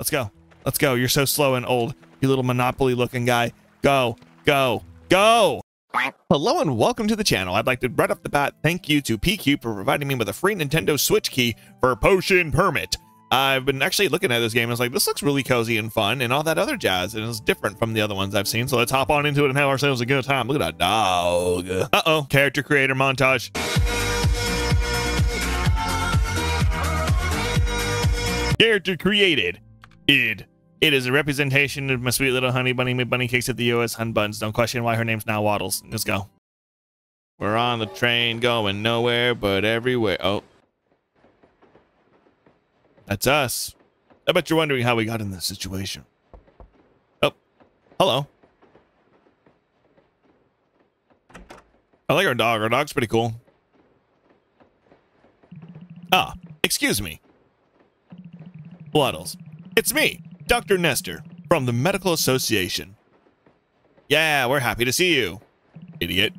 Let's go. Let's go. You're so slow and old. You little Monopoly looking guy. Go, go, go. Hello and welcome to the channel. I'd like to right off the bat thank you to PQ for providing me with a free Nintendo Switch key for Potion Permit. I've been actually looking at this game. I was like, this looks really cozy and fun and all that other jazz. And it's different from the other ones I've seen. So let's hop on into it and have ourselves a good time. Look at that dog. Uh-oh. Character creator montage. Character created. Id. It is a representation of my sweet little honey bunny, my bunny cakes at the U.S. Hun Buns. Don't question why her name's now Waddles. Let's go. We're on the train going nowhere but everywhere. Oh. That's us. I bet you're wondering how we got in this situation. Oh. Hello. I like our dog. Our dog's pretty cool. Ah, excuse me. Waddles. It's me, Dr. Nestor, from the Medical Association. Yeah, we're happy to see you, idiot.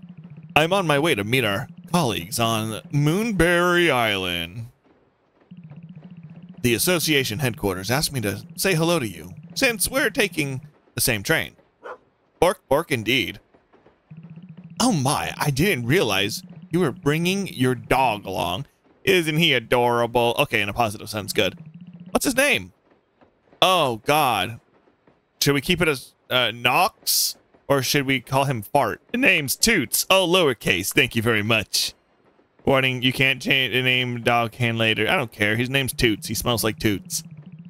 I'm on my way to meet our colleagues on Moonberry Island. The association headquarters asked me to say hello to you, since we're taking the same train. Bork, bork, indeed. Oh my, I didn't realize you were bringing your dog along. Isn't he adorable? Okay, in a positive sense, good. What's his name? Oh, God. Should we keep it as uh, Knox? Or should we call him Fart? The name's Toots. Oh, lowercase. Thank you very much. Warning, you can't change the name dog can later. I don't care. His name's Toots. He smells like Toots.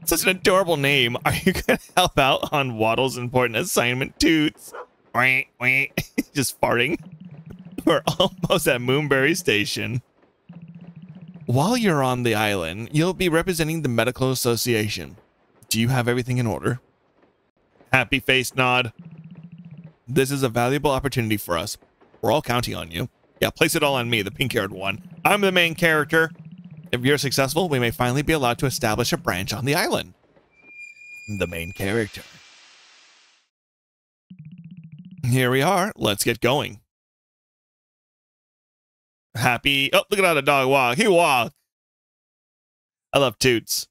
Such an adorable name. Are you going to help out on Waddle's important assignment, Toots? Wait, wait. Just farting. We're almost at Moonberry Station. While you're on the island, you'll be representing the Medical Association. Do you have everything in order? Happy face nod. This is a valuable opportunity for us. We're all counting on you. Yeah, place it all on me, the pink-haired one. I'm the main character. If you're successful, we may finally be allowed to establish a branch on the island. The main character. Here we are. Let's get going. Happy. Oh, look at how the dog walk. He walk. I love Toots.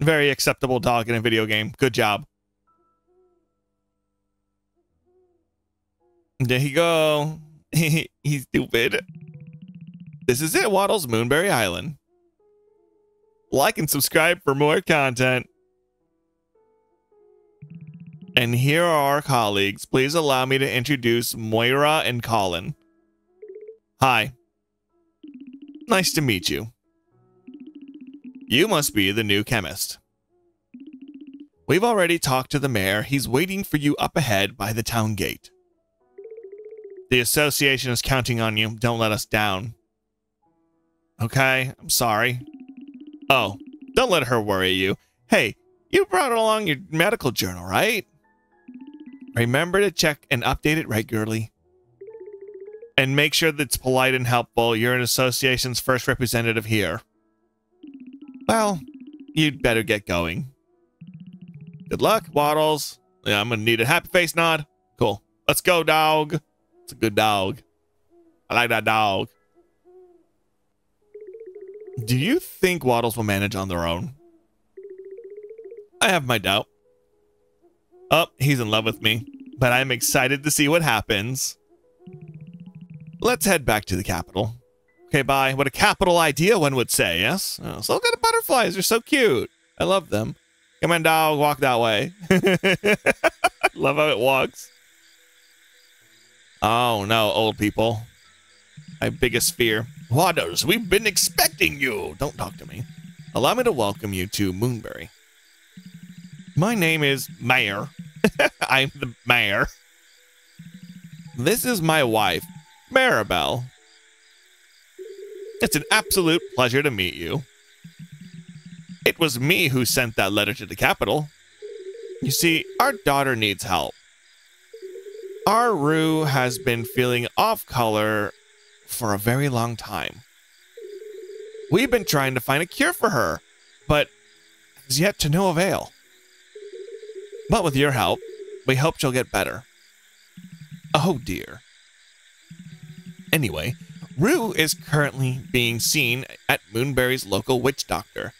Very acceptable dog in a video game. Good job. There you go. He's stupid. This is it, Waddles Moonberry Island. Like and subscribe for more content. And here are our colleagues. Please allow me to introduce Moira and Colin. Hi. Nice to meet you. You must be the new chemist. We've already talked to the mayor. He's waiting for you up ahead by the town gate. The association is counting on you. Don't let us down. Okay, I'm sorry. Oh, don't let her worry you. Hey, you brought along your medical journal, right? Remember to check and update it regularly. And make sure that it's polite and helpful. You're an association's first representative here. Well, you'd better get going. Good luck, Waddles. Yeah, I'm gonna need a happy face nod. Cool. Let's go, dog. It's a good dog. I like that dog. Do you think Waddles will manage on their own? I have my doubt. Oh, he's in love with me, but I'm excited to see what happens. Let's head back to the capital. Okay, bye. What a capital idea, one would say, yes? Oh, so look at the butterflies. They're so cute. I love them. Come on, dog. Walk that way. love how it walks. Oh, no, old people. My biggest fear. Waddles, we've been expecting you. Don't talk to me. Allow me to welcome you to Moonberry. My name is Mayor. I'm the mayor. This is my wife, Maribel. It's an absolute pleasure to meet you. It was me who sent that letter to the capital. You see, our daughter needs help. Our Rue has been feeling off color for a very long time. We've been trying to find a cure for her, but has yet to no avail. But with your help, we hope she'll get better. Oh dear. Anyway, Rue is currently being seen at Moonberry's local witch doctor.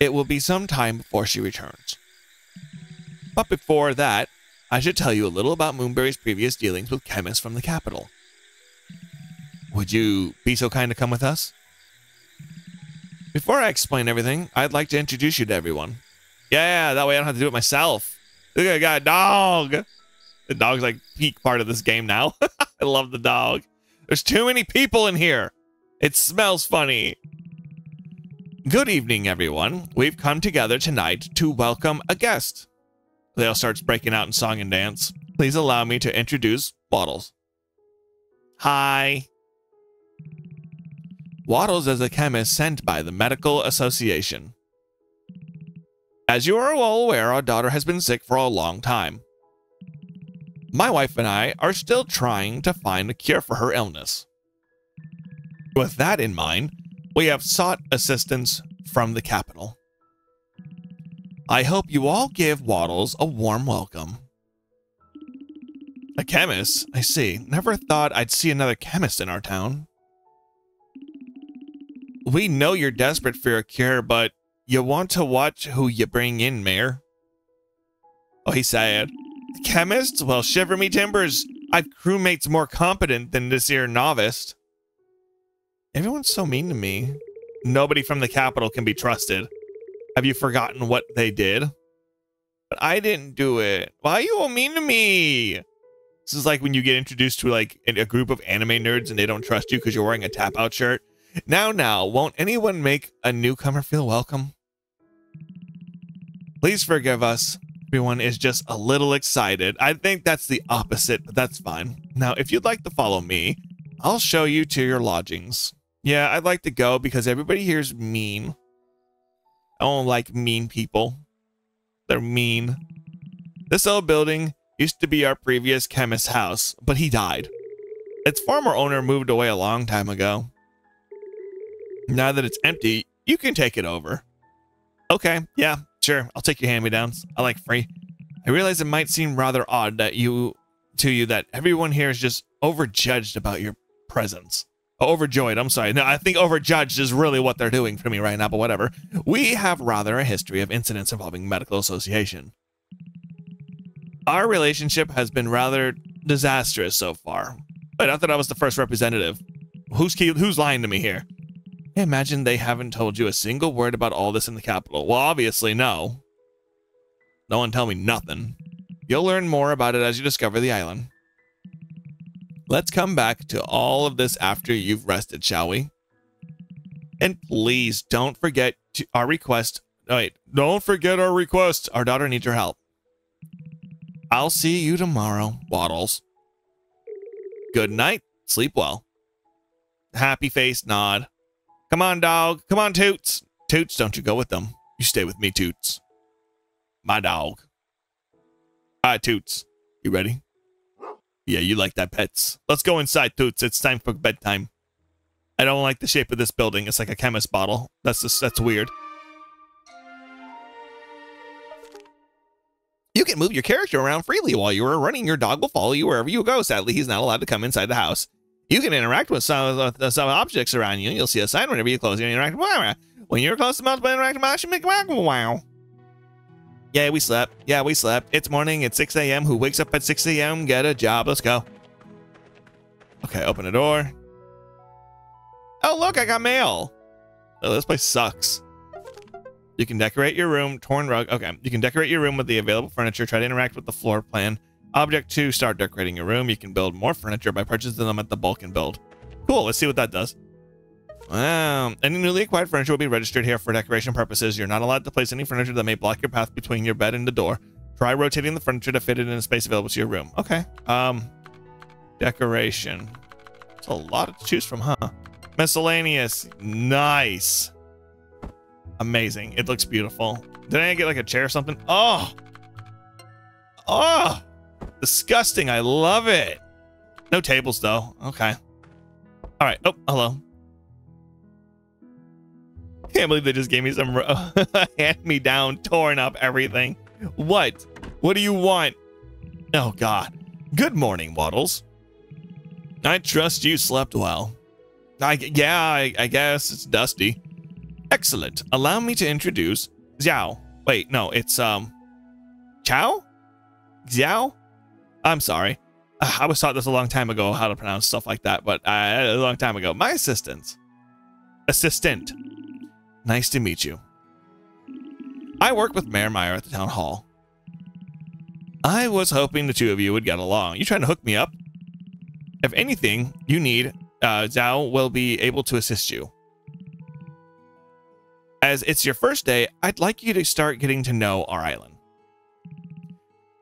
It will be some time before she returns. But before that, I should tell you a little about Moonberry's previous dealings with chemists from the capital. Would you be so kind to come with us? Before I explain everything, I'd like to introduce you to everyone. Yeah, that way I don't have to do it myself. Look, I got a dog. The dog's like peak part of this game now. I love the dog. There's too many people in here. It smells funny. Good evening, everyone. We've come together tonight to welcome a guest. Leo starts breaking out in song and dance. Please allow me to introduce Waddles. Hi. Waddles is a chemist sent by the Medical Association. As you are all aware, our daughter has been sick for a long time. My wife and I are still trying to find a cure for her illness. With that in mind, we have sought assistance from the capital. I hope you all give Waddles a warm welcome. A chemist? I see. Never thought I'd see another chemist in our town. We know you're desperate for a cure, but you want to watch who you bring in, Mayor. Oh, he's sad. Chemists? Well, shiver me timbers. I've crewmates more competent than this here novice. Everyone's so mean to me. Nobody from the capital can be trusted. Have you forgotten what they did? But I didn't do it. Why are you all mean to me? This is like when you get introduced to like a group of anime nerds and they don't trust you because you're wearing a tap out shirt. Now, now, won't anyone make a newcomer feel welcome? Please forgive us. Everyone is just a little excited. I think that's the opposite, but that's fine. Now, if you'd like to follow me, I'll show you to your lodgings. Yeah, I'd like to go because everybody here's mean. I don't like mean people. They're mean. This old building used to be our previous chemist's house, but he died. Its former owner moved away a long time ago. Now that it's empty, you can take it over. Okay, yeah, sure. I'll take your hand-me-downs. I like free. I realize it might seem rather odd that you to you that everyone here is just overjudged about your presence. Overjoyed, I'm sorry. No, I think overjudged is really what they're doing for me right now, but whatever. We have rather a history of incidents involving medical association. Our relationship has been rather disastrous so far. But I thought I was the first representative. Who's who's lying to me here? Imagine they haven't told you a single word about all this in the capital. Well, obviously, no. No one tell me nothing. You'll learn more about it as you discover the island. Let's come back to all of this after you've rested, shall we? And please don't forget to our request. Oh, wait, don't forget our request. Our daughter needs your help. I'll see you tomorrow, Waddles. Good night. Sleep well. Happy face nod. Come on, dog. Come on, Toots. Toots, don't you go with them. You stay with me, Toots. My dog. Right, Toots. You ready? Yeah, you like that, pets. Let's go inside, Toots. It's time for bedtime. I don't like the shape of this building. It's like a chemist bottle. That's just, that's weird. You can move your character around freely while you are running. Your dog will follow you wherever you go. Sadly, he's not allowed to come inside the house. You can interact with some, uh, some objects around you. You'll see a sign whenever you close your interact. When you're close to multiple interactive motion, make wow. Yeah, we slept. Yeah, we slept. It's morning. It's 6 a.m. Who wakes up at 6 a.m.? Get a job. Let's go. Okay, open the door. Oh, look, I got mail. Oh, this place sucks. You can decorate your room. Torn rug. Okay, you can decorate your room with the available furniture. Try to interact with the floor plan. Object 2, start decorating your room. You can build more furniture by purchasing them at the bulk and build. Cool, let's see what that does. Wow. Any newly acquired furniture will be registered here for decoration purposes. You're not allowed to place any furniture that may block your path between your bed and the door. Try rotating the furniture to fit it in a space available to your room. Okay. Um, decoration. It's a lot to choose from, huh? Miscellaneous. Nice. Amazing. It looks beautiful. Did I get like a chair or something? Oh. Oh. Disgusting. I love it. No tables, though. Okay. All right. Oh, hello. Can't believe they just gave me some hand me down, torn up everything. What? What do you want? Oh, God. Good morning, Waddles. I trust you slept well. I, yeah, I, I guess it's Dusty. Excellent. Allow me to introduce Xiao. Wait, no, it's, um, Chow? Xiao? I'm sorry. I was taught this a long time ago how to pronounce stuff like that, but uh, a long time ago. My assistant. Assistant. Nice to meet you. I work with Mayor Myer at the town hall. I was hoping the two of you would get along. You trying to hook me up? If anything you need, uh, Zhao will be able to assist you. As it's your first day, I'd like you to start getting to know our island.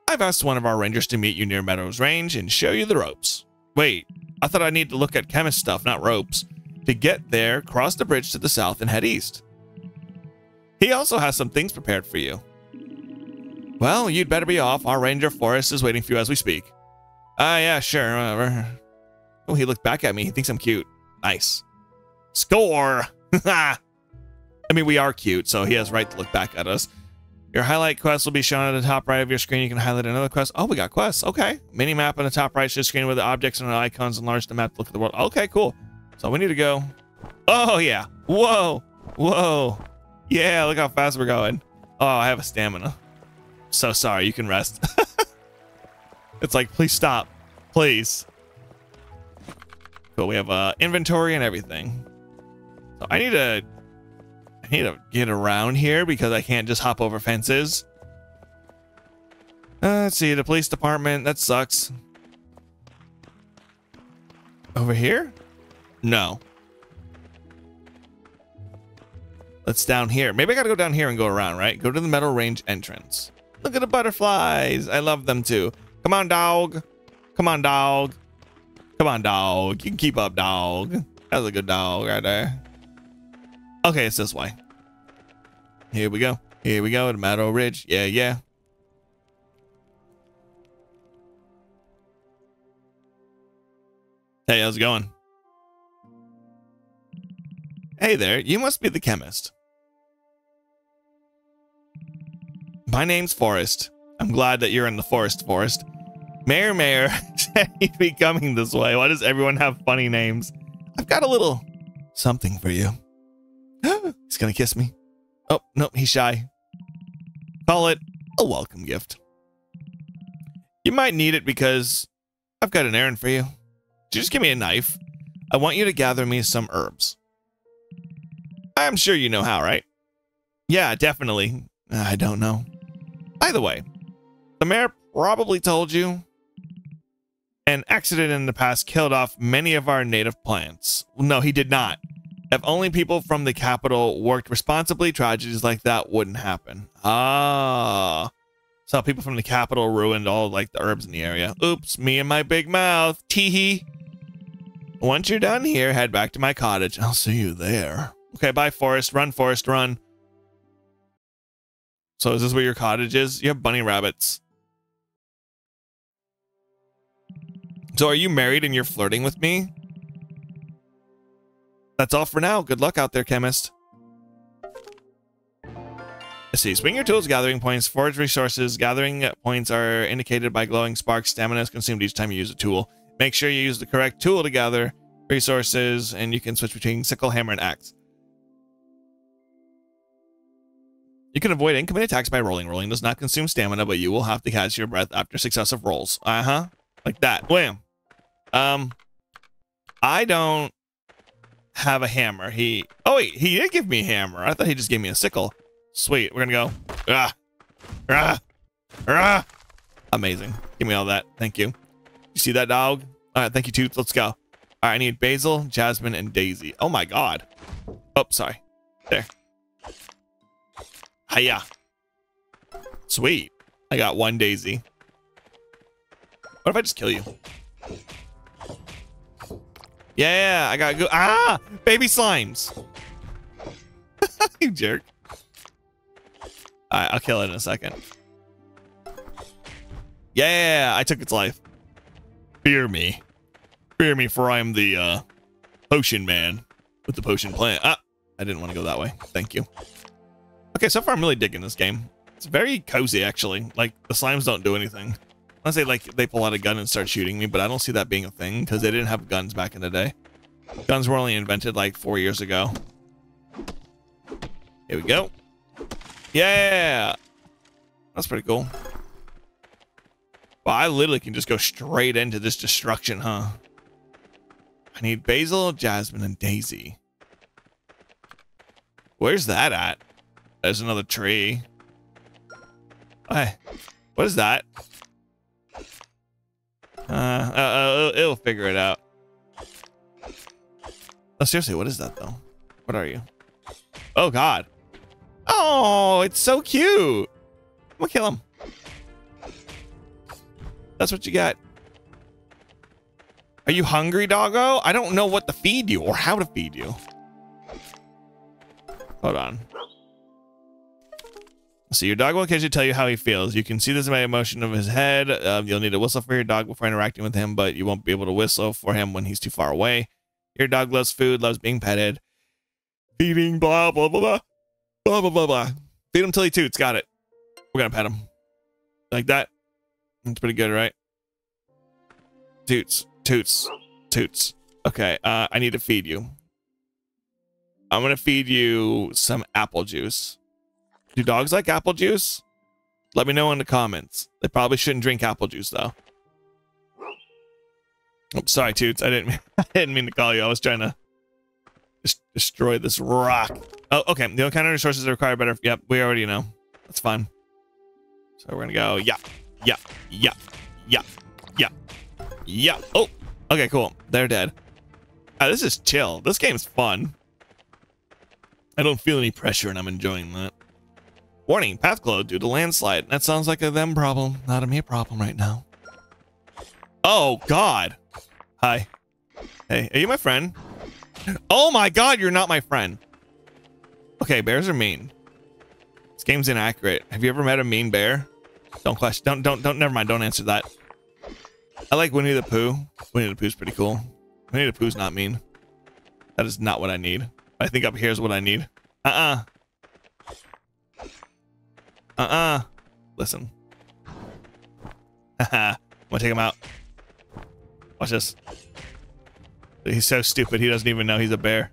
I've asked one of our rangers to meet you near Meadows Range and show you the ropes. Wait, I thought I need to look at chemist stuff, not ropes. To get there, cross the bridge to the south and head east. He also has some things prepared for you. Well, you'd better be off. Our ranger Forrest is waiting for you as we speak. Ah, uh, yeah, sure, whatever. Oh, he looked back at me. He thinks I'm cute. Nice. Score! I mean, we are cute, so he has right to look back at us. Your highlight quest will be shown at the top right of your screen. You can highlight another quest. Oh, we got quests. Okay. Mini map on the top right of the screen with the objects and the icons enlarge the map to look at the world. Okay, cool. So we need to go. Oh, yeah. Whoa. Whoa. Yeah, look how fast we're going. Oh, I have a stamina. So sorry. You can rest. it's like, please stop. Please. Cool. We have uh, inventory and everything. So I need to I need to get around here because I can't just hop over fences. Uh, let's see, the police department, that sucks. Over here? No. Let's down here. Maybe I gotta go down here and go around, right? Go to the Meadow Range entrance. Look at the butterflies. I love them too. Come on, dog. Come on, dog. Come on, dog. You can keep up, dog. That's a good dog right there. Okay, it's this way. Here we go. Here we go to Meadow Ridge. Yeah, yeah. Hey, how's it going? Hey there, you must be the chemist. My name's Forrest. I'm glad that you're in the forest, Forrest. Mayor Mayor be coming this way. Why does everyone have funny names? I've got a little something for you. He's gonna kiss me. Oh, no, he's shy. Call it a welcome gift. You might need it because I've got an errand for you. Just give me a knife. I want you to gather me some herbs. I'm sure you know how, right? Yeah, definitely. I don't know. By the way, the mayor probably told you an accident in the past killed off many of our native plants. No, he did not. If only people from the capital worked responsibly, tragedies like that wouldn't happen. Ah. So people from the capital ruined all like the herbs in the area. Oops, me and my big mouth. Teehee. Once you're done here, head back to my cottage. I'll see you there. Okay, bye, Forest. Run, Forest, run. So is this where your cottage is? You have bunny rabbits. So are you married and you're flirting with me? That's all for now. Good luck out there, chemist. Let's see. Swing your tools, gathering points, forage resources. Gathering points are indicated by glowing sparks. Stamina is consumed each time you use a tool. Make sure you use the correct tool to gather resources, and you can switch between sickle, hammer, and axe. You can avoid incoming attacks by rolling. Rolling does not consume stamina, but you will have to catch your breath after successive rolls. Uh-huh. Like that. Wham. Um, I don't have a hammer. He, oh wait, he did give me a hammer. I thought he just gave me a sickle. Sweet, we're gonna go. Ah, ah, ah. Amazing. Give me all that. Thank you. You see that dog? All right, thank you, Toots. Let's go. All right, I need Basil, Jasmine, and Daisy. Oh my God. Oh, sorry. There. Hiya. Sweet. I got one Daisy. What if I just kill you? Yeah, I gotta go. Ah, baby slimes. you jerk. All right, I'll kill it in a second. Yeah, I took its life. Fear me. Fear me, for I am the uh, potion man with the potion plant. Ah, I didn't want to go that way. Thank you. Okay, so far I'm really digging this game. It's very cozy, actually. Like, the slimes don't do anything. Unless they like they pull out a gun and start shooting me, but I don't see that being a thing because they didn't have guns back in the day. Guns were only invented like four years ago. Here we go. Yeah, that's pretty cool. Well, I literally can just go straight into this destruction, huh? I need Basil, Jasmine, and Daisy. Where's that at? There's another tree. Hey, what is that? It'll figure it out. Oh, seriously, what is that though? What are you? Oh God. Oh, it's so cute. I'm gonna kill him. That's what you got. Are you hungry, doggo? I don't know what to feed you or how to feed you. Hold on. So your dog will occasionally tell you how he feels. You can see this by emotion of his head. Um, you'll need to whistle for your dog before interacting with him, but you won't be able to whistle for him when he's too far away. Your dog loves food, loves being petted. Feeding, blah, blah, blah, blah. Blah, blah, blah, blah. Feed him till he toots. Got it. We're going to pet him. Like that. That's pretty good, right? Toots, toots, toots. Okay, uh, I need to feed you. I'm going to feed you some apple juice. Do dogs like apple juice? Let me know in the comments. They probably shouldn't drink apple juice though. Oh, sorry, Toots. I didn't mean, I didn't mean to call you. I was trying to destroy this rock. Oh, okay. The kind of resources are required better. Yep, we already know. That's fine. So we're gonna go. Yeah, yeah, yeah, yeah, yeah, yeah. Oh, okay, cool. They're dead. Ah, this is chill. This game's fun. I don't feel any pressure, and I'm enjoying that. Warning, path closed due to landslide. That sounds like a them problem, not a me problem right now. Oh, God. Hi. Hey, are you my friend? Oh my God, you're not my friend. Okay, bears are mean. This game's inaccurate. Have you ever met a mean bear? Don't question. Don't, don't, don't, never mind. Don't answer that. I like Winnie the Pooh. Winnie the Pooh's pretty cool. Winnie the Pooh's not mean. That is not what I need. I think up here is what I need. Uh-uh. Uh-uh. Listen. Haha. I'm gonna take him out. Watch this. He's so stupid, he doesn't even know he's a bear.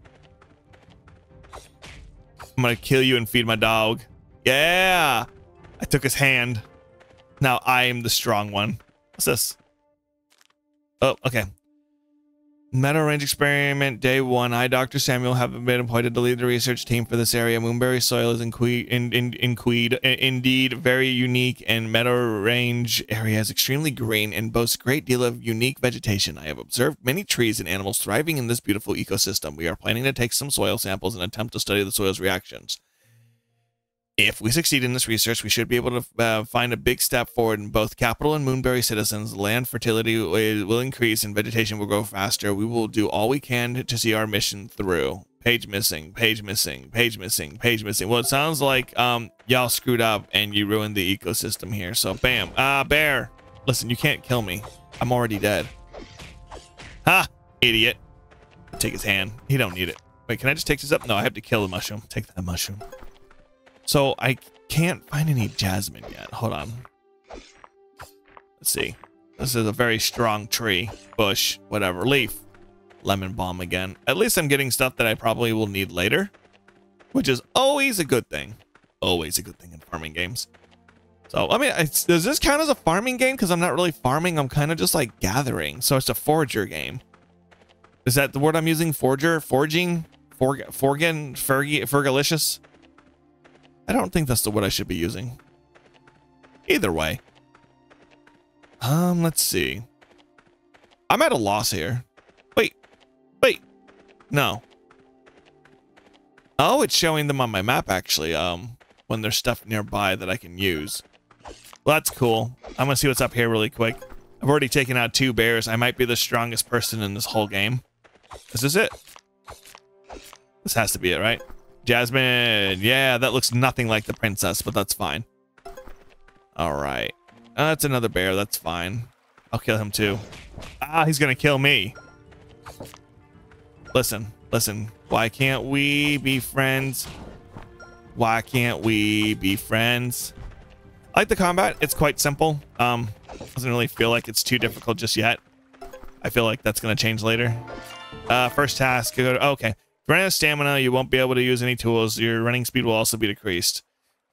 I'm gonna kill you and feed my dog. Yeah! I took his hand. Now I am the strong one. What's this? Oh, okay. Meadow Range experiment day one. I, Dr. Samuel, have been appointed to lead the research team for this area. Moonberry soil is in, in, in, in indeed very unique, and Meadow Range area is extremely green and boasts a great deal of unique vegetation. I have observed many trees and animals thriving in this beautiful ecosystem. We are planning to take some soil samples and attempt to study the soil's reactions. If we succeed in this research, we should be able to uh, find a big step forward in both capital and Moonberry citizens. Land fertility will increase and vegetation will grow faster. We will do all we can to see our mission through. Page missing, page missing, page missing, page missing. Well, it sounds like um y'all screwed up and you ruined the ecosystem here. So bam. Ah, uh, bear. Listen, you can't kill me. I'm already dead. Ha! Idiot. Take his hand. He don't need it. Wait, can I just take this up? No, I have to kill the mushroom. Take that mushroom. So I can't find any jasmine yet. Hold on. Let's see. This is a very strong tree, bush, whatever, leaf. Lemon balm again. At least I'm getting stuff that I probably will need later, which is always a good thing. Always a good thing in farming games. So, I mean, does this count as a farming game? Because I'm not really farming. I'm kind of just like gathering. So it's a forager game. Is that the word I'm using? Forger? Forging? Forg Forgan? Fergie? Fergalicious? I don't think that's the word I should be using. Either way. Um, let's see. I'm at a loss here. Wait. Wait. No. Oh, it's showing them on my map, actually, um, when there's stuff nearby that I can use. Well, that's cool. I'm gonna see what's up here really quick. I've already taken out two bears. I might be the strongest person in this whole game. Is This is it. This has to be it, right? Jasmine. Yeah, that looks nothing like the princess, but that's fine. All right. Uh, that's another bear. That's fine. I'll kill him too. Ah, he's going to kill me. Listen, listen. Why can't we be friends? Why can't we be friends? I like the combat. It's quite simple. Um, doesn't really feel like it's too difficult just yet. I feel like that's going to change later. Uh, first task. Okay. If you run out of stamina, you won't be able to use any tools. Your running speed will also be decreased.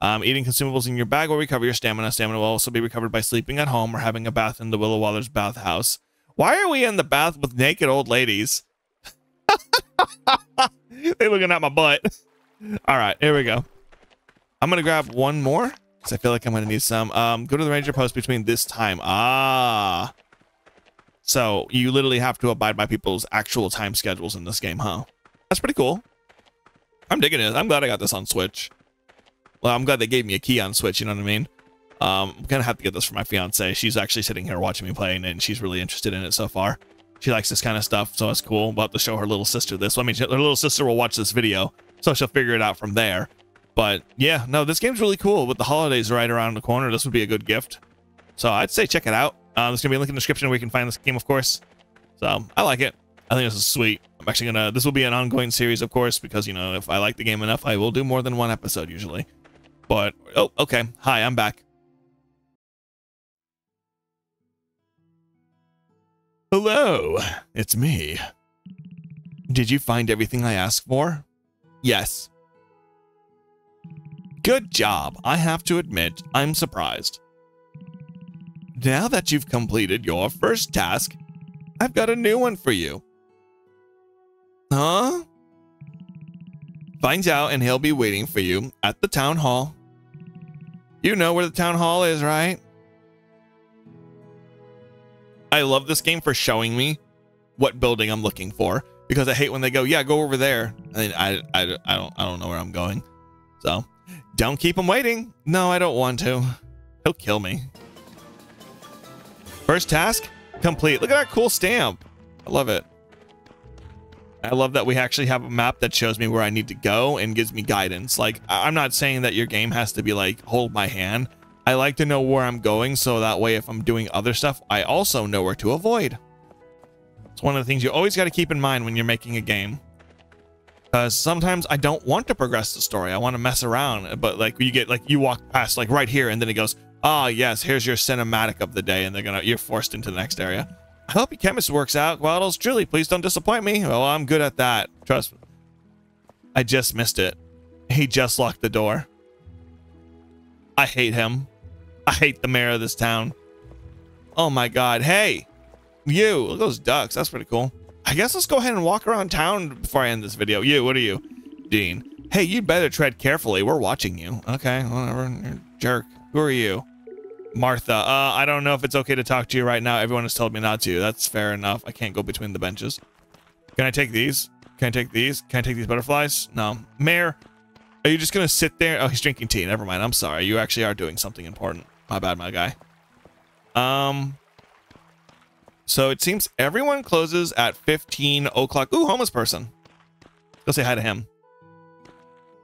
Um, eating consumables in your bag will recover your stamina. Stamina will also be recovered by sleeping at home or having a bath in the Willow Waters bathhouse. Why are we in the bath with naked old ladies? they looking at my butt. All right, here we go. I'm gonna grab one more because I feel like I'm gonna need some. Um, go to the ranger post between this time. Ah, so you literally have to abide by people's actual time schedules in this game, huh? That's pretty cool. I'm digging it. I'm glad I got this on Switch. Well, I'm glad they gave me a key on Switch, you know what I mean? Um, I'm gonna have to get this for my fiance. She's actually sitting here watching me playing, and she's really interested in it so far. She likes this kind of stuff, so it's cool. We'll have to show her little sister this. I mean, her little sister will watch this video, so she'll figure it out from there. But yeah, no, this game's really cool. With the holidays right around the corner, this would be a good gift. So I'd say check it out. Um, there's gonna be a link in the description where you can find this game, of course. So I like it. I think this is sweet. I'm actually gonna. This will be an ongoing series, of course, because you know if I like the game enough, I will do more than one episode usually. But, oh, okay. Hi, I'm back. Hello, it's me. Did you find everything I asked for? Yes. Good job. I have to admit, I'm surprised. Now that you've completed your first task, I've got a new one for you. Huh? Finds out and he'll be waiting for you at the town hall. You know where the town hall is, right? I love this game for showing me what building I'm looking for because I hate when they go, yeah, go over there. And I, I, I don't, I don't know where I'm going. So don't keep him waiting. No, I don't want to. He'll kill me. First task complete. Look at that cool stamp. I love it. I love that we actually have a map that shows me where I need to go and gives me guidance. Like, I'm not saying that your game has to be like, hold my hand. I like to know where I'm going so that way if I'm doing other stuff, I also know where to avoid. It's one of the things you always got to keep in mind when you're making a game. Because sometimes I don't want to progress the story. I want to mess around. But like you get like you walk past like right here and then it goes, ah, oh, yes, here's your cinematic of the day. And they're going to, you're forced into the next area. I hope your chemist works out. Waddles, truly, please don't disappoint me. Well, I'm good at that. Trust me. I just missed it. He just locked the door. I hate him. I hate the mayor of this town. Oh my god. Hey, you. Look at those ducks. That's pretty cool. I guess let's go ahead and walk around town before I end this video. You, what are you? Dean. Hey, you'd better tread carefully. We're watching you. Okay, whatever. You're jerk. Who are you? Martha, uh, I don't know if it's okay to talk to you right now. Everyone has told me not to. That's fair enough. I can't go between the benches. Can I take these? Can I take these? Can I take these butterflies? No. Mayor, are you just going to sit there? Oh, he's drinking tea. Never mind. I'm sorry. You actually are doing something important. My bad, my guy. Um, so it seems everyone closes at 15 o'clock. Ooh, homeless person. Go say hi to him.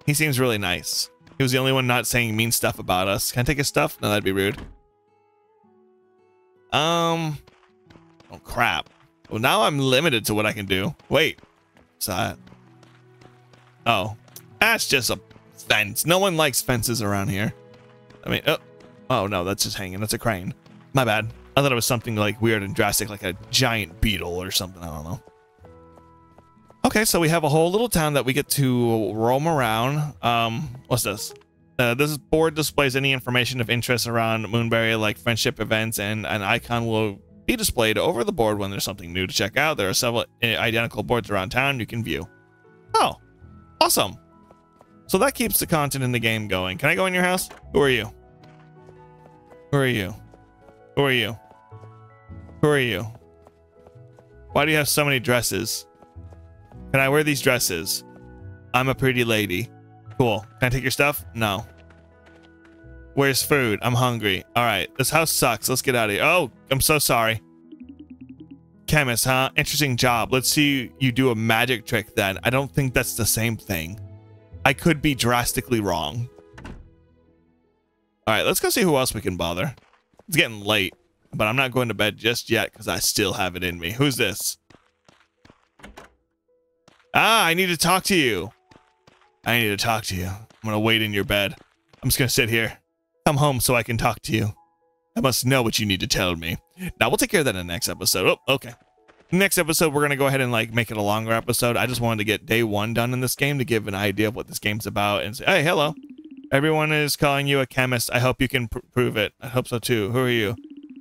He seems really nice. He was the only one not saying mean stuff about us. Can I take his stuff? No, that'd be rude. Um. Oh, crap. Well, now I'm limited to what I can do. Wait. What's that? Oh. That's just a fence. No one likes fences around here. I mean, oh. Oh, no, that's just hanging. That's a crane. My bad. I thought it was something like weird and drastic, like a giant beetle or something. I don't know. Okay, so we have a whole little town that we get to roam around. Um, what's this? Uh, this board displays any information of interest around Moonberry, like friendship events, and an icon will be displayed over the board when there's something new to check out. There are several uh, identical boards around town you can view. Oh, awesome. So that keeps the content in the game going. Can I go in your house? Who are you? Who are you? Who are you? Who are you? Why do you have so many dresses? Can I wear these dresses? I'm a pretty lady. Cool. Can I take your stuff? No. Where's food? I'm hungry. All right. This house sucks. Let's get out of here. Oh, I'm so sorry. Chemist, huh? Interesting job. Let's see you do a magic trick then. I don't think that's the same thing. I could be drastically wrong. All right, let's go see who else we can bother. It's getting late, but I'm not going to bed just yet because I still have it in me. Who's this? Ah, I need to talk to you. I need to talk to you. I'm gonna wait in your bed. I'm just gonna sit here. Come home so I can talk to you. I must know what you need to tell me. Now we'll take care of that in the next episode. Oh, okay. Next episode, we're gonna go ahead and like make it a longer episode. I just wanted to get day one done in this game to give an idea of what this game's about and say, hey, hello. Everyone is calling you a chemist. I hope you can pr prove it. I hope so too. Who are you?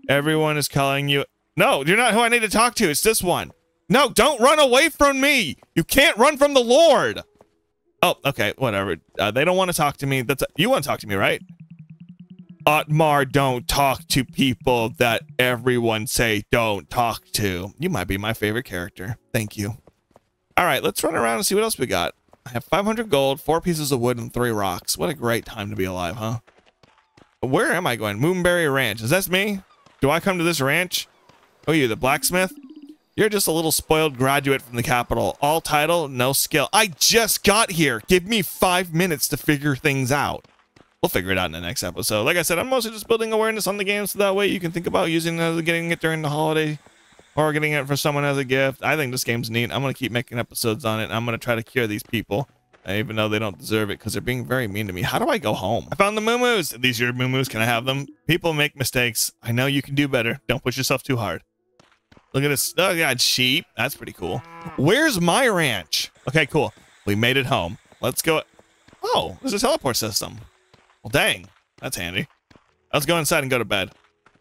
Everyone is calling you. No, you're not who I need to talk to. It's this one. No, don't run away from me. You can't run from the Lord. Oh, okay, whatever. Uh, they don't want to talk to me. That's a, you want to talk to me, right? Otmar, don't talk to people that everyone say don't talk to. You might be my favorite character. Thank you. All right, let's run around and see what else we got. I have 500 gold, four pieces of wood, and three rocks. What a great time to be alive, huh? Where am I going? Moonberry Ranch. Is that me? Do I come to this ranch? Oh, you the blacksmith? You're just a little spoiled graduate from the capital. All title, no skill. I just got here. Give me five minutes to figure things out. We'll figure it out in the next episode. Like I said, I'm mostly just building awareness on the game so that way you can think about using it, getting it during the holiday or getting it for someone as a gift. I think this game's neat. I'm going to keep making episodes on it. I'm going to try to cure these people, even though they don't deserve it because they're being very mean to me. How do I go home? I found the moo These are your moo Can I have them? People make mistakes. I know you can do better. Don't push yourself too hard. Look at this. Oh, yeah, sheep. That's pretty cool. Where's my ranch? Okay, cool. We made it home. Let's go. Oh, there's a teleport system. Well, dang. That's handy. Let's go inside and go to bed.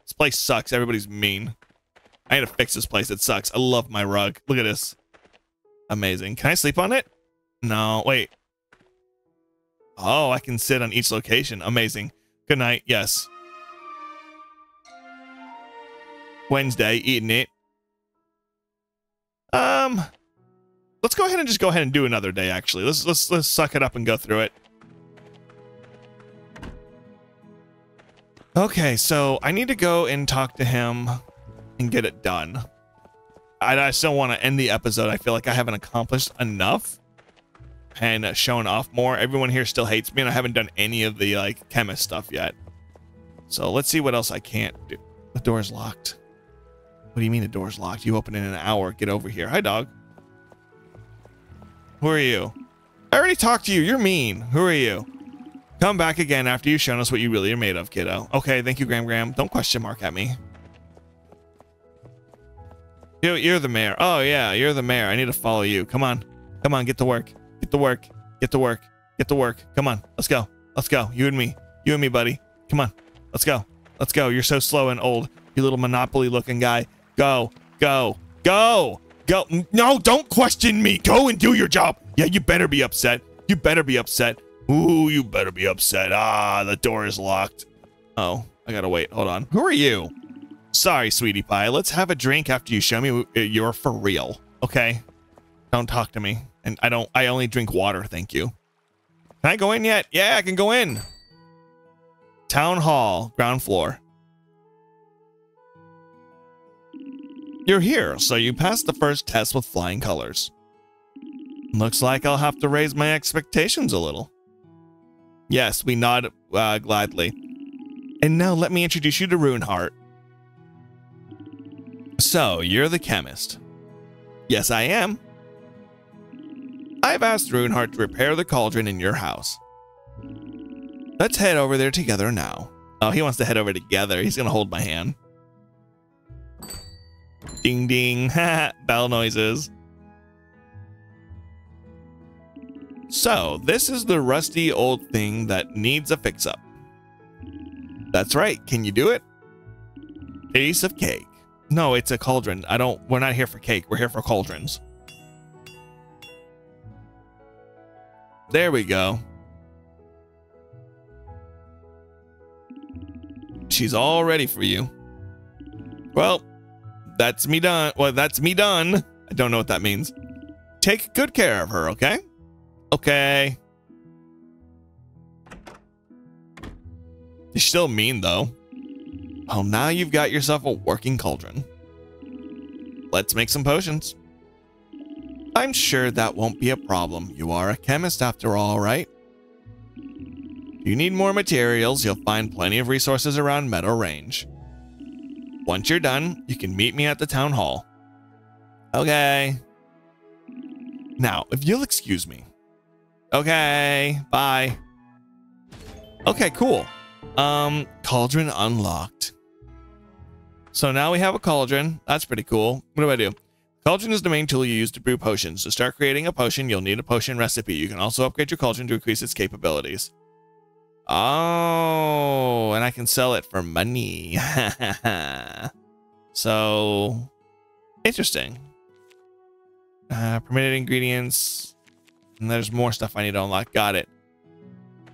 This place sucks. Everybody's mean. I need to fix this place. It sucks. I love my rug. Look at this. Amazing. Can I sleep on it? No. Wait. Oh, I can sit on each location. Amazing. Good night. Yes. Wednesday, eating it. Um, let's go ahead and just go ahead and do another day. Actually, let's let's let's suck it up and go through it. Okay, so I need to go and talk to him and get it done. I, I still want to end the episode. I feel like I haven't accomplished enough and shown off more. Everyone here still hates me, and I haven't done any of the like chemist stuff yet. So let's see what else I can't do. The door's locked. What do you mean the door's locked? You open in an hour. Get over here. Hi, dog. Who are you? I already talked to you. You're mean. Who are you? Come back again after you've shown us what you really are made of, kiddo. Okay, thank you, Graham Graham. Don't question mark at me. You're the mayor. Oh, yeah, you're the mayor. I need to follow you. Come on. Come on, get to work. Get to work. Get to work. Get to work. Come on. Let's go. Let's go. You and me. You and me, buddy. Come on. Let's go. Let's go. You're so slow and old. You little Monopoly looking guy. Go. Go. Go. Go. No, don't question me. Go and do your job. Yeah, you better be upset. You better be upset. Ooh, you better be upset. Ah, the door is locked. Oh, I gotta wait. Hold on. Who are you? Sorry, sweetie pie. Let's have a drink after you show me you're for real. Okay? Don't talk to me. And I don't, I only drink water, thank you. Can I go in yet? Yeah, I can go in. Town Hall, ground floor. You're here, so you passed the first test with flying colors. Looks like I'll have to raise my expectations a little. Yes, we nod uh, gladly. And now let me introduce you to Reinhart. So, you're the chemist. Yes, I am. I've asked Reinhart to repair the cauldron in your house. Let's head over there together now. Oh, he wants to head over together. He's going to hold my hand. Ding ding. Bell noises. So, this is the rusty old thing that needs a fix up. That's right. Can you do it? Piece of cake. No, it's a cauldron. I don't, we're not here for cake. We're here for cauldrons. There we go. She's all ready for you. Well, that's me done. Well, that's me done. I don't know what that means. Take good care of her, okay? Okay. You're still mean, though. Well, now you've got yourself a working cauldron. Let's make some potions. I'm sure that won't be a problem. You are a chemist after all, right? If you need more materials, you'll find plenty of resources around Meadow Range. Once you're done, you can meet me at the town hall. Okay. Now, if you'll excuse me. Okay, bye. Okay, cool. Um, cauldron unlocked. So now we have a cauldron. That's pretty cool. What do I do? Cauldron is the main tool you use to brew potions. To start creating a potion, you'll need a potion recipe. You can also upgrade your cauldron to increase its capabilities. Oh, and I can sell it for money. so, interesting. Uh, permitted ingredients. And there's more stuff I need to unlock. Got it.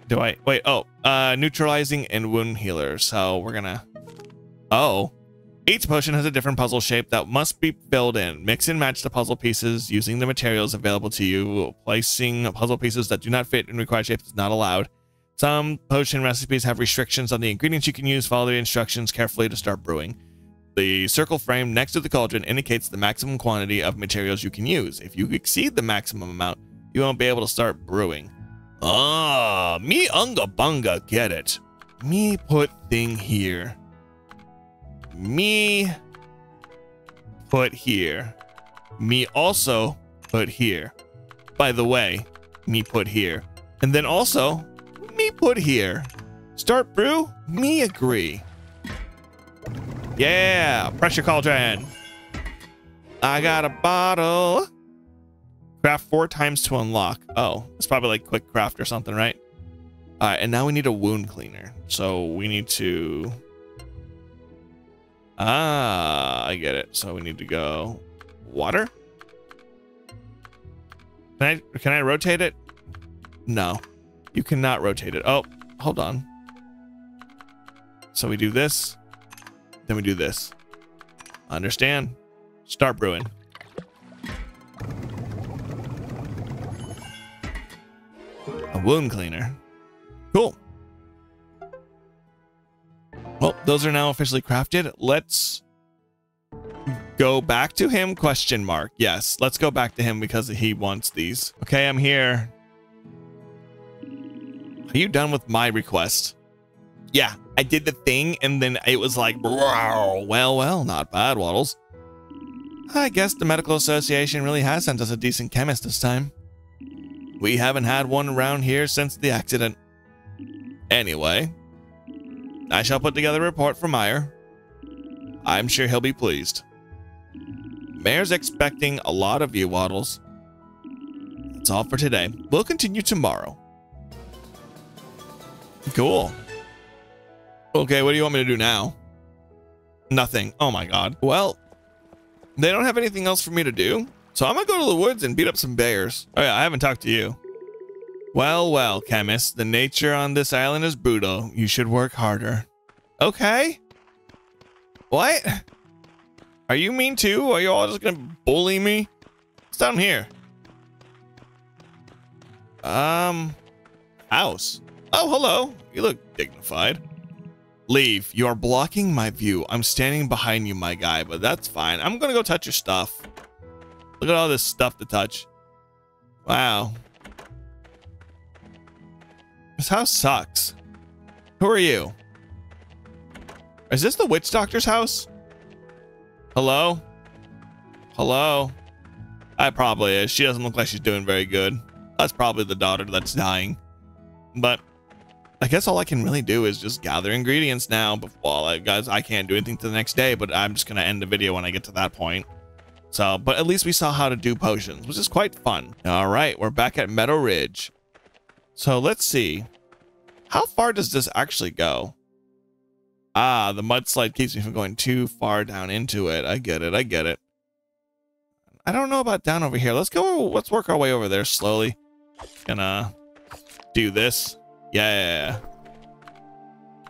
Do I? Wait, oh. Uh, neutralizing and wound healer. So we're gonna... Oh. Each potion has a different puzzle shape that must be filled in. Mix and match the puzzle pieces using the materials available to you. Placing puzzle pieces that do not fit in required shape is not allowed. Some potion recipes have restrictions on the ingredients you can use. Follow the instructions carefully to start brewing. The circle frame next to the cauldron indicates the maximum quantity of materials you can use. If you exceed the maximum amount, you won't be able to start brewing. Ah, me unga bunga, get it. Me put thing here. Me put here. Me also put here. By the way, me put here. And then also, put here. Start brew, me agree. Yeah, pressure cauldron. I got a bottle. Craft four times to unlock. Oh, it's probably like quick craft or something, right? All right, and now we need a wound cleaner. So we need to... Ah, I get it. So we need to go water. Can I, can I rotate it? No, you cannot rotate it. Oh, hold on. So we do this, then we do this. Understand? Start brewing. A wound cleaner. Cool. Well, those are now officially crafted. Let's go back to him question mark. Yes, let's go back to him because he wants these. Okay, I'm here. Are you done with my request? Yeah, I did the thing and then it was like, well, well, not bad, Waddles. I guess the Medical Association really has sent us a decent chemist this time. We haven't had one around here since the accident. Anyway, I shall put together a report for Myer. I'm sure he'll be pleased. Mayor's expecting a lot of you, Waddles. That's all for today. We'll continue tomorrow. Cool. Okay, what do you want me to do now? Nothing. Oh my god. Well, they don't have anything else for me to do. So I'm gonna go to the woods and beat up some bears. Oh yeah, I haven't talked to you. Well, well, chemist, the nature on this island is brutal. You should work harder. Okay. What? Are you mean too? Are you all just gonna bully me? What's down here? Um, house. Oh, hello. You look dignified. Leave. You are blocking my view. I'm standing behind you, my guy, but that's fine. I'm gonna go touch your stuff. Look at all this stuff to touch. Wow. This house sucks. Who are you? Is this the witch doctor's house? Hello? Hello? I probably is. She doesn't look like she's doing very good. That's probably the daughter that's dying. But I guess all I can really do is just gather ingredients now. But well, guys, I can't do anything to the next day, but I'm just to end the video when I get to that point. So, but at least we saw how to do potions, which is quite fun. All right, we're back at Meadow Range. So let's see. How far does this actually go? Ah, the mudslide keeps me from going too far down into it. I get it. I get it. I don't know about down over here. Let's go. Let's work our way over there slowly. Gonna do this. Yeah.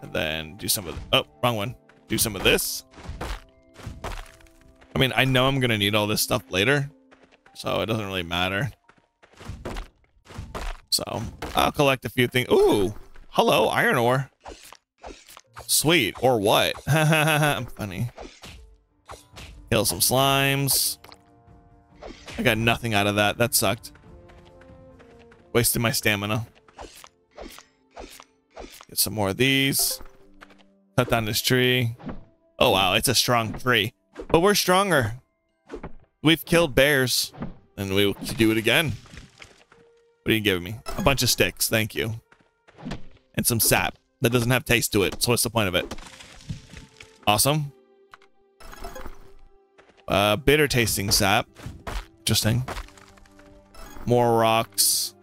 And then do some of, oh, wrong one. Do some of this. I mean, I know I'm going to need all this stuff later, so it doesn't really matter. So I'll collect a few things. Ooh, hello, iron ore. Sweet, or what? I'm funny. Kill some slimes. I got nothing out of that. That sucked. Wasted my stamina. Some more of these. Cut down this tree. Oh, wow, it's a strong tree. But we're stronger. We've killed bears, and we will do it again. What are you giving me? A bunch of sticks, thank you. And some sap that doesn't have taste to it, so what's the point of it? Awesome. Uh, bitter tasting sap. Interesting. More rocks.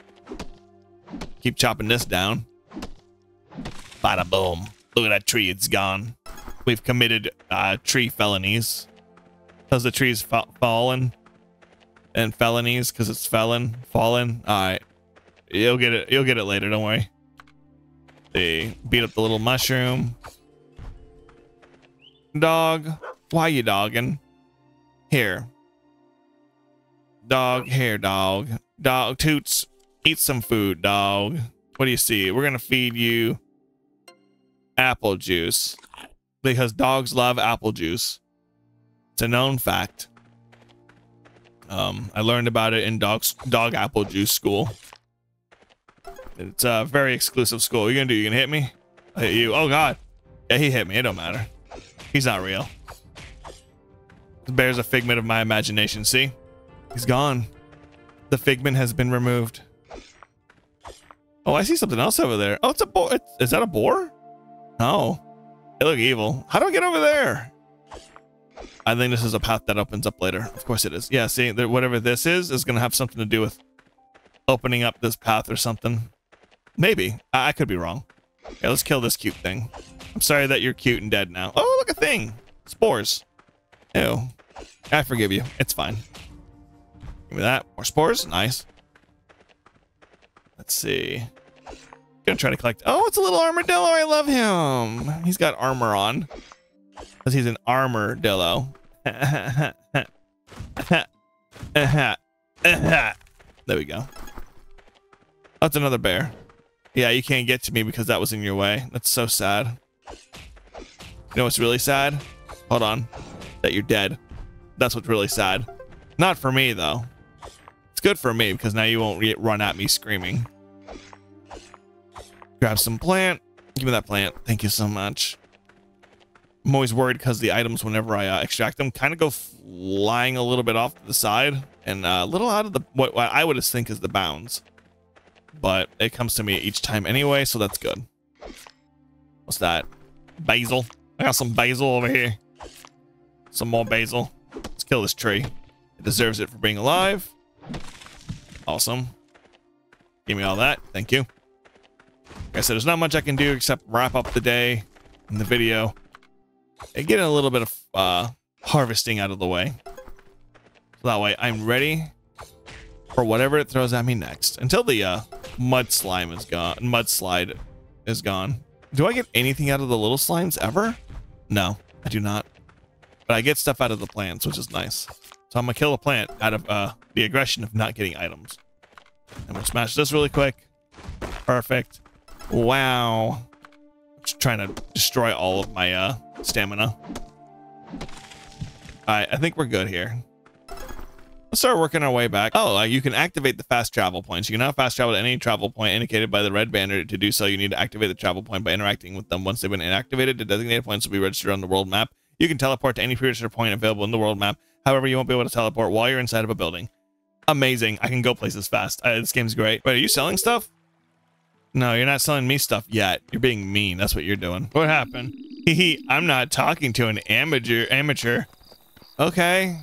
Keep chopping this down. Bada boom. Look at that tree. It's gone. We've committed uh, tree felonies. Because the tree's fa fallen. And felonies because it's felon. Fallen. Alright. You'll get it. You'll get it later. Don't worry. They beat up the little mushroom. Dog. Why you dogging? Here. Dog. Here, dog. Dog. Toots. Eat some food, dog. What do you see? We're going to feed you apple juice because dogs love apple juice. It's a known fact. Um, I learned about it in dog dog apple juice school. It's a very exclusive school. What are you gonna do? You gonna hit me? I hit you. Oh god. Yeah, he hit me. It don't matter. He's not real. The bear's a figment of my imagination. See? He's gone. The figment has been removed. Oh, I see something else over there. Oh, it's a boar. Is that a boar? Oh. They look evil. How do I get over there? I think this is a path that opens up later. Of course it is. Yeah, see, whatever this is, is going to have something to do with opening up this path or something. Maybe. I, I could be wrong. Yeah, let's kill this cute thing. I'm sorry that you're cute and dead now. Oh, look, a thing. Spores. Ew. I forgive you. It's fine. Give me that. More spores. Nice. Let's see. Gonna try to collect. Oh, it's a little armadillo. I love him. He's got armor on. Because he's an armadillo. there we go. Oh, That's another bear. Yeah, you can't get to me because that was in your way. That's so sad. You know what's really sad? Hold on. That you're dead. That's what's really sad. Not for me, though. It's good for me because now you won't run at me screaming. Grab some plant. Give me that plant. Thank you so much. I'm always worried because the items, whenever I uh, extract them, kind of go flying a little bit off to the side and uh, a little out of the what, what I would think is the bounds. But it comes to me each time anyway, so that's good. What's that? Basil. I got some basil over here. Some more basil. Let's kill this tree. It deserves it for being alive. Awesome. Give me all that. Thank you. Like I said, there's not much I can do except wrap up the day in the video and get a little bit of uh, harvesting out of the way. So that way I'm ready for whatever it throws at me next until the uh, mud slime is gone. Mudslide is gone. Do I get anything out of the little slimes ever? No, I do not. But I get stuff out of the plants, which is nice. So I'm gonna kill a plant out of uh, the aggression of not getting items. I'm gonna smash this really quick. Perfect. Wow. Just trying to destroy all of my uh, stamina. Alright, I think we're good here. Let's start working our way back. Oh, uh, you can activate the fast travel points. You can now fast travel to any travel point indicated by the red banner. To do so, you need to activate the travel point by interacting with them. Once they've been inactivated, the designated points will be registered on the world map. You can teleport to any preregistered point available in the world map. However, you won't be able to teleport while you're inside of a building. Amazing. I can go places fast. Uh, this game's great. Wait, are you selling stuff? No, you're not selling me stuff yet. You're being mean. That's what you're doing. What happened? I'm not talking to an amateur. Amateur. Okay.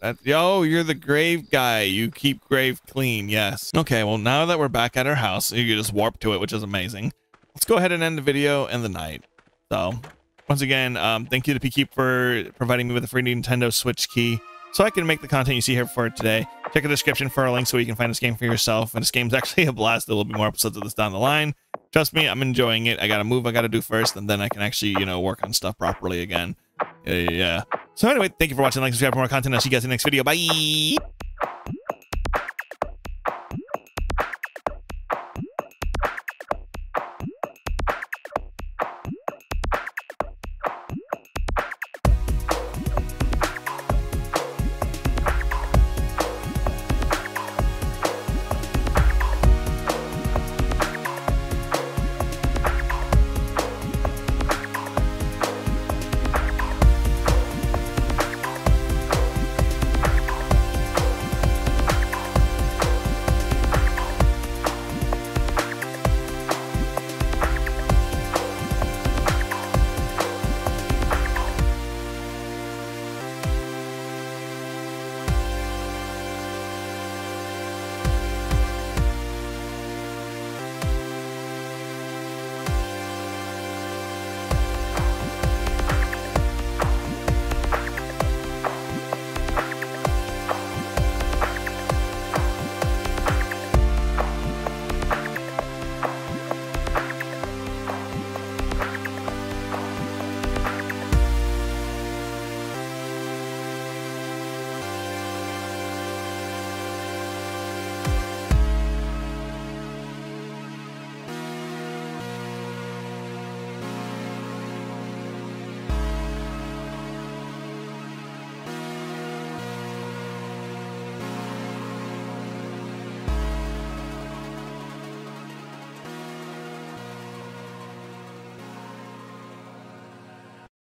That, yo, you're the grave guy. You keep grave clean. Yes. Okay. Well, now that we're back at our house, you just warp to it, which is amazing. Let's go ahead and end the video and the night. So, once again, um, thank you to PQube for providing me with a free Nintendo Switch key so I can make the content you see here for today. Check the description for a link so you can find this game for yourself. And this game's actually a blast. There will be more episodes of this down the line. Trust me, I'm enjoying it. I got to move I got to do first, and then I can actually, you know, work on stuff properly again. Yeah. So anyway, thank you for watching. Like, subscribe for more content. I'll see you guys in the next video. Bye!